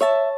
you